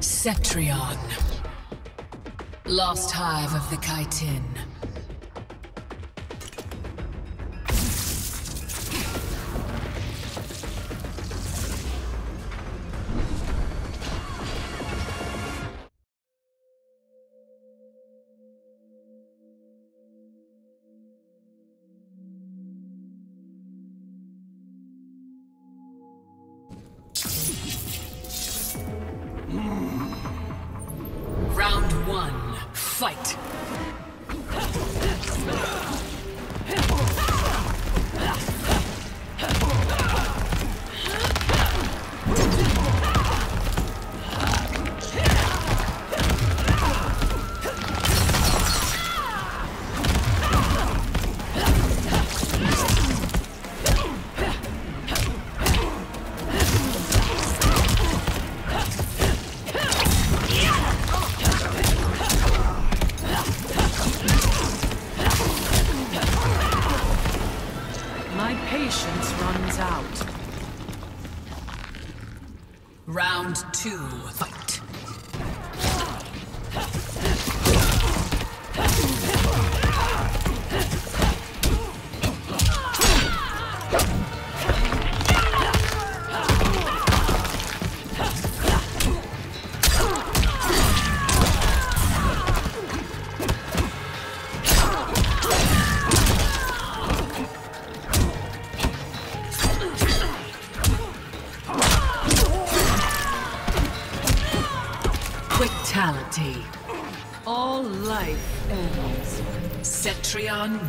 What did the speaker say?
Cetrion. Lost hive of the Chitin. Fight. Patience runs out. Round two, fight. Quicktality. All life ends. Cetrion